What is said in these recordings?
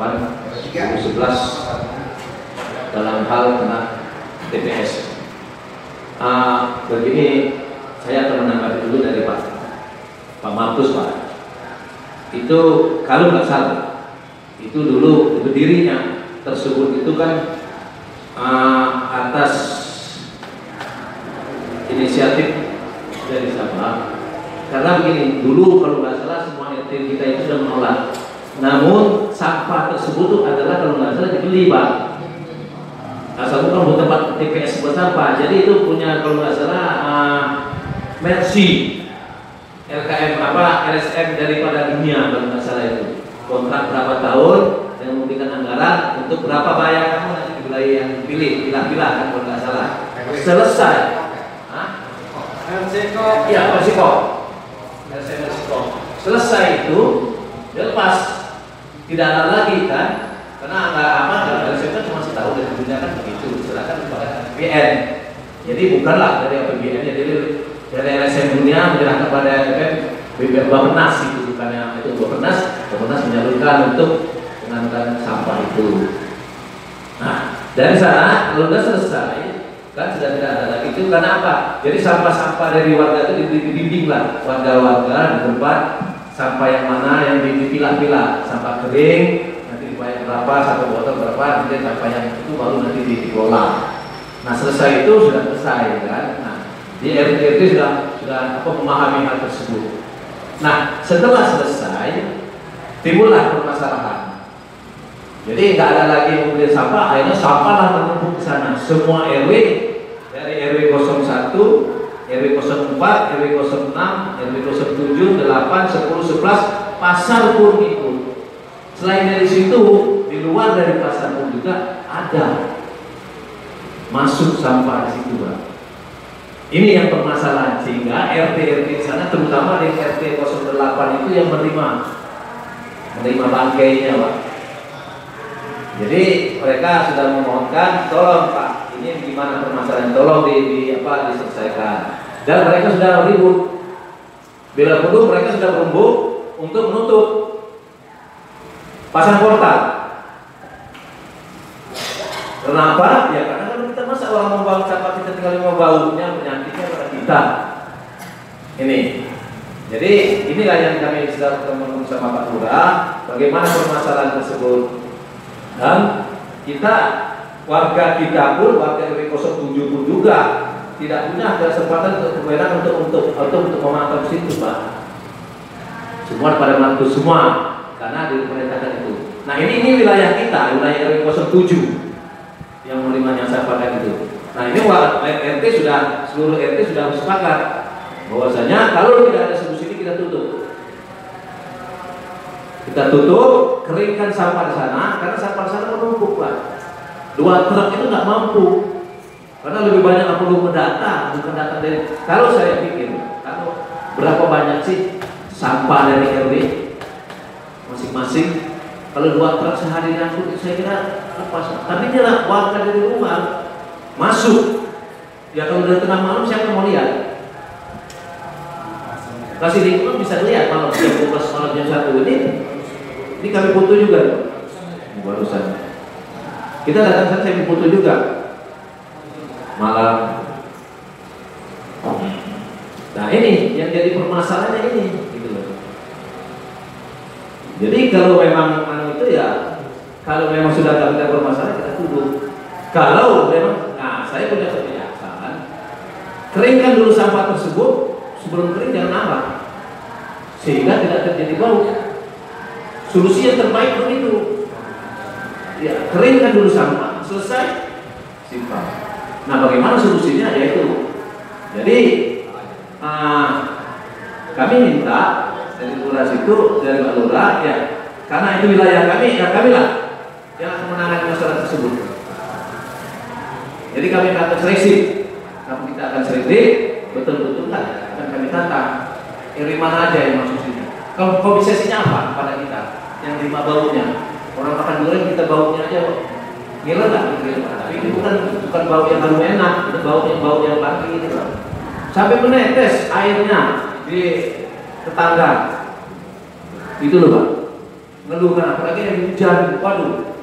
2011 dalam hal tentang TPS. Uh, begini, saya akan menanggapi dulu dari Pak Pak Markus Pak. Itu kalau nggak salah, itu dulu berdirinya tersebut itu kan uh, atas inisiatif dari siapa? Karena begini, dulu kalau nggak salah semua RT kita itu sudah menolak. Namun sampah tersebut itu adalah kalau nggak salah dibeli pak. Asal bukan buat tempat TPS buat sampah. Jadi itu punya kalau nggak salah uh, Mercy LKM apa LSM daripada dunia kalau nggak salah itu kontrak berapa tahun dan memberikan anggaran untuk berapa bayar kamu nanti di wilayah yang dipilih pilah-pilah kan kalau nggak salah selesai Hah? Iya, Persiko. LSM Persiko. Selesai itu tidak ada lagi kan? Karena nggak apa kalau LSM kan cuma setahun dunia kan begitu. Silakan kepada APBN jadi bukanlah dari APBN jadi dari LSM dunia menyerahkan kepada APBN BBM Bapenas itu bukannya itu Bapenas Bapenas menyalurkan untuk mengangkat sampah itu. Nah dari sana kalau sudah selesai kan sudah tidak ada lagi. Itu karena apa? Jadi sampah-sampah dari warga itu dibimbing lah. Warga-warga di tempat sampah yang mana yang dipilah-pilah. Sampah kering nanti dibayar berapa satu botol berapa nanti sampah yang itu baru nanti dikelola. Nah selesai itu sudah selesai kan? Nah di RT sudah sudah apa memahami hal tersebut. Nah setelah selesai timbullah permasalahan. Jadi nggak ada lagi mobil sampah akhirnya sampah lah menumpuk ke sana. Semua RW dari RW 01 RW 04, RW 06, RW 07, 8, 10, 11 pasar pun ikut. Selain dari situ, di luar dari pasar pun juga ada masuk sampah di situ, Pak. Ini yang permasalahan sehingga RT RT di sana terutama di RT 08 itu yang menerima menerima bangkainya, Pak. Jadi mereka sudah memohonkan, tolong Pak, ini gimana permasalahan, tolong di, di apa diselesaikan. Dan mereka sudah ribut. Bila perlu mereka sudah berembuk untuk menutup pasang portal. Kenapa? Ya karena kalau kita masa orang sampah kita tinggal lima baunya penyakitnya pada kita. Ini. Jadi inilah yang kami sudah ketemu sama Pak Lurah, bagaimana permasalahan tersebut. Dan kita warga kita pun warga RW 07 pun juga tidak punya kesempatan untuk kewenangan untuk untuk untuk untuk memantau situ pak. Semua pada mantu semua karena di pemerintahan itu. Nah ini ini wilayah kita wilayah RW 07 yang menerimanya saya pakai itu. Nah ini RT sudah seluruh RT sudah sepakat. Bahwasanya kalau tidak ada solusi ini kita tutup. Kita tutup keringkan sampah di sana karena sampah di sana menumpuk pak. Dua truk itu nggak mampu karena lebih banyak yang perlu mendata bukan data dari kalau saya pikir kalau berapa banyak sih sampah dari RW masing-masing kalau dua truk sehari ngangkut saya kira lepas. Tapi jelas warga dari rumah masuk. Ya kalau udah tengah malam siapa mau lihat? Kasih lingkungan bisa lihat malam jam 12 malam jam satu. Ini ini kami foto juga. Barusan. Kita datang sana saya foto juga malam. Nah ini yang jadi permasalahannya ini, gitu loh. Jadi kalau memang anu itu ya, kalau memang sudah ada permasalahan kita tuduh. Kalau memang, nah saya punya kebiasaan, keringkan dulu sampah tersebut sebelum kering jangan nambah, sehingga tidak terjadi bau. Solusi yang terbaik begitu. Ya, keringkan dulu sampah, selesai. Nah, bagaimana solusinya? Yaitu, jadi uh, kami minta dari lurah itu dari Pak Lurah ya, karena itu wilayah kami, ya kami lah yang akan menangani masalah tersebut. Jadi kami akan seleksi, kami kita akan seleksi, betul-betul lah akan kami tata. Yang mana aja yang masuk sini. Kalau komisasinya apa pada kita? Yang lima baunya. Orang makan goreng kita baunya aja ngira nggak tapi ini bukan bukan bau yang baru enak itu bau yang bau yang pagi itu sampai menetes airnya di tetangga. Itu loh pak. Ngeluhkan apalagi yang hujan. Waduh.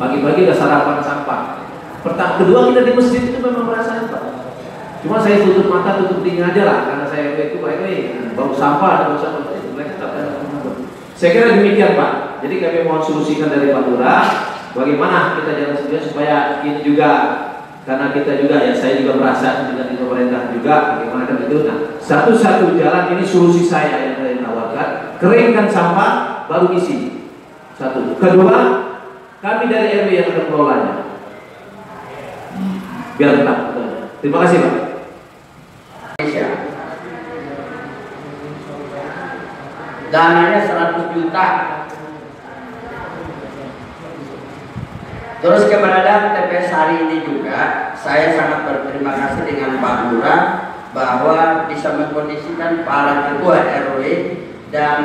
Pagi-pagi udah sarapan sampah. Pertama kedua kita di masjid itu memang merasa apa cuma saya tutup mata tutup telinga aja lah karena saya itu pak ini bau sampah bau sampah. Saya kira demikian pak. Jadi kami mohon solusikan dari Pak Lurah bagaimana kita jalan sendiri supaya ini juga karena kita juga ya saya juga merasa dengan di pemerintah juga bagaimana kan itu. Nah satu-satu jalan ini solusi saya yang saya tawarkan. Keringkan sampah baru isi. Satu. Kedua kami dari RW yang akan mengelolanya. Biar tetap terima kasih pak. Dananya 100 juta Terus keberadaan TPS hari ini juga saya sangat berterima kasih dengan Pak Lurah bahwa bisa mengkondisikan para ketua RW dan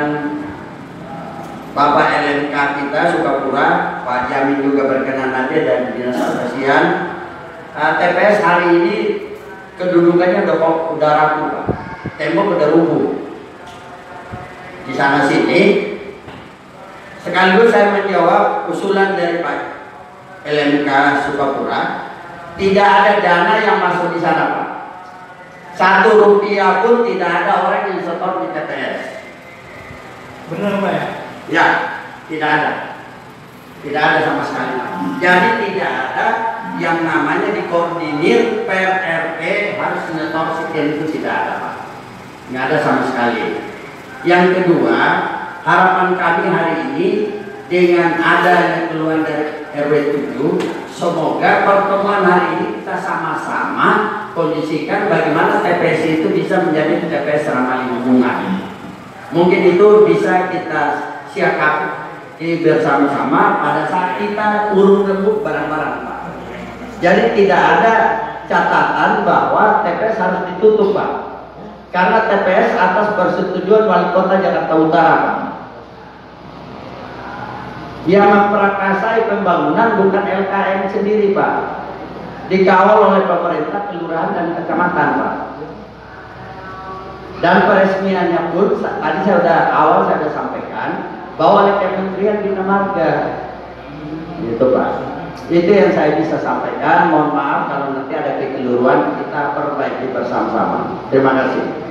Bapak LMK kita Sukapura, Pak Jamin juga berkenan hadir dan Dinas Kebersihan. Uh, TPS hari ini kedudukannya udah udah rapuh Pak. Tembok udah rubuh. Di sana sini sekaligus saya menjawab usulan dari Pak LMK Sukapura tidak ada dana yang masuk di sana Pak. Satu rupiah pun tidak ada orang yang setor di TPS benar Pak ya? ya tidak ada. Tidak ada sama sekali Pak. Jadi tidak ada yang namanya dikoordinir per RT harus nyetor sekian itu tidak ada Pak. Nggak ada sama sekali. Yang kedua harapan kami hari ini dengan adanya keluhan dari RW 7 semoga pertemuan hari ini kita sama-sama kondisikan bagaimana TPS itu bisa menjadi TPS ramah lingkungan mungkin itu bisa kita siapkan bersama-sama pada saat kita urung rembuk barang-barang Pak. Jadi tidak ada catatan bahwa TPS harus ditutup Pak. Karena TPS atas persetujuan wali kota Jakarta Utara Pak yang memperakasai pembangunan bukan LKM sendiri Pak. Dikawal oleh pemerintah kelurahan dan kecamatan Pak. Dan peresmiannya pun tadi saya sudah awal saya sudah sampaikan bahwa oleh Kementerian Bina Marga. Gitu Pak. Itu yang saya bisa sampaikan. Mohon maaf kalau nanti ada kekeliruan kita perbaiki bersama-sama. Terima kasih